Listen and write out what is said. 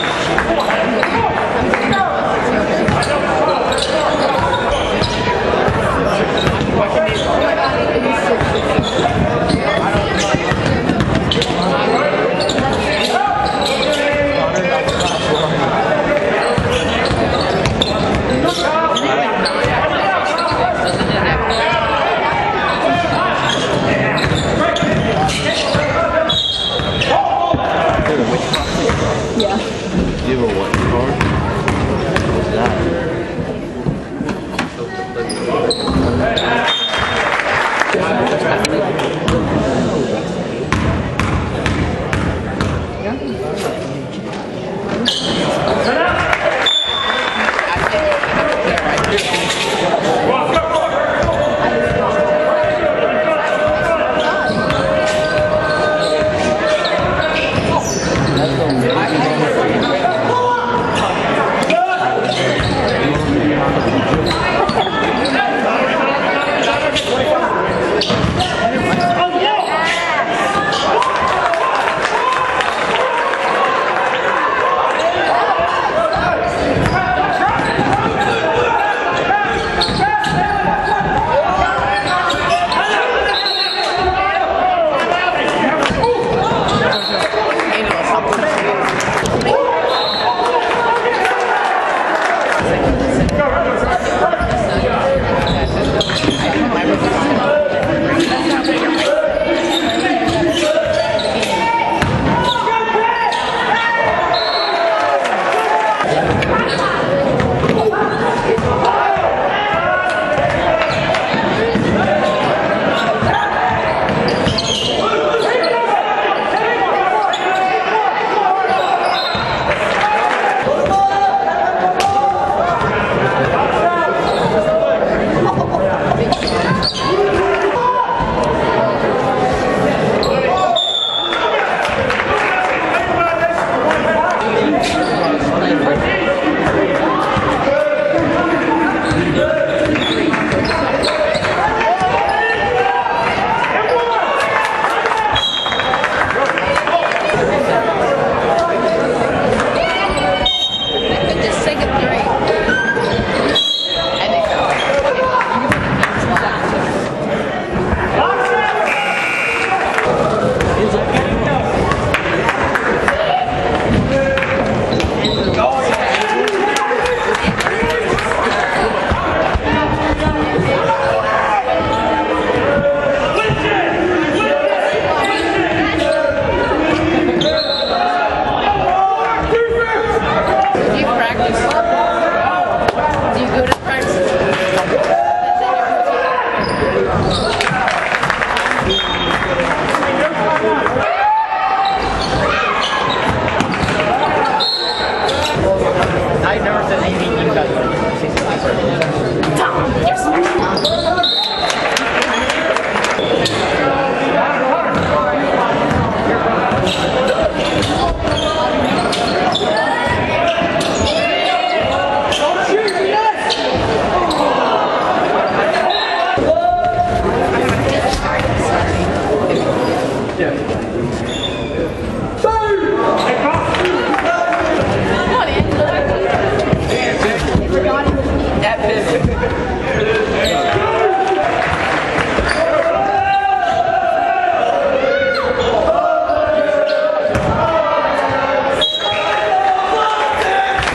Wow. Have a what card? What's that? practice? Do you go to practice? I never said anything you guys Tom, yes!